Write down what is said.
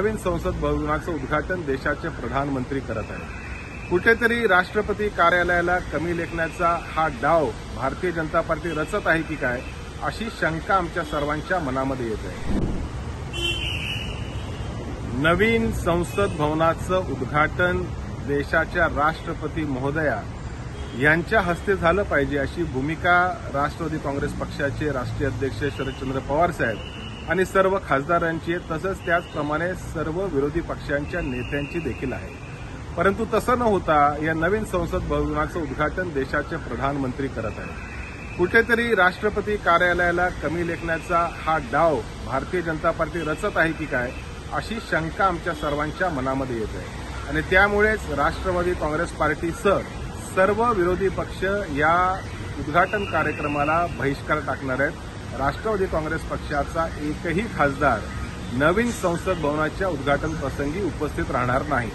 नवीन संसद भवनाचं उद्घाटन देशाचे प्रधानमंत्री करत आहेत. कुठेतरी राष्ट्रपती कार्यालयाला कमी लेखण्याचा हा डाव भारतीय जनता पार्टी रचत आहे की काय अशी शंका आमच्या सर्वांच्या मनामध्ये येत आहे. नवीन संसद भवनाचं उद्घाटन देशाच्या राष्ट्रपती महोदया यांच्या हस्ते झालं पाहिजे अशी भूमिका राष्ट्रवादी काँग्रेस पक्षाचे राष्ट्रीय अध्यक्ष शरदचंद्र पवार साहेब आणि सर्व खासदारांची आहे. तसंच त्याचप्रमाणे सर्व विरोधी पक्षांच्या नेत्यांची देखील आहे. परंतु तसं न होता या नवीन संसद भवनाचं उद्घाटन देशाचे प्रधानमंत्री करत आहेत. कुठेतरी राष्ट्रपती कार्यालयाला कमी लेखण्याचा हा डाव भारतीय जनता पार्टी रचत आहे की काय अशी शंका आमच्या सर्वांच्या मनामध्ये येत आहे. आणि त्यामुळेच राष्ट्रवादी काँग्रेस पार्टीसह सर्व विरोधी पक्ष या उद्घाटन कार्यक्रमाला बहिष्कार टाकणार आहेत. राष्ट्रवादी काँग्रेस पक्षाचा एकही खासदार नवीन संसद भवनाच्या उद्घाटन प्रसंगी उपस्थित राहणार नाही.